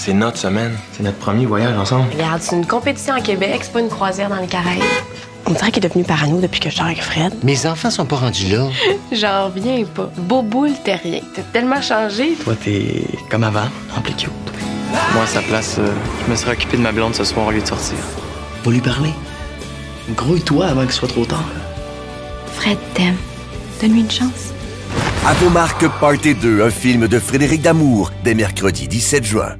C'est notre semaine. C'est notre premier voyage ensemble. Regarde, c'est une compétition à Québec, c'est pas une croisière dans les Caraïbes. On dirait qu'il est devenu parano depuis que je sors avec Fred. Mes enfants sont pas rendus là. J'en reviens pas. Beau boule terrien. T'as tellement changé. Toi, t'es comme avant, en plus cute. Moi, à sa place, euh, je me serais occupé de ma blonde ce soir au lieu de sortir. Va lui parler. Grouille-toi avant qu'il soit trop tard. Fred t'aime. Donne-lui une chance. À vos marques, Party 2, un film de Frédéric Damour, dès mercredi 17 juin.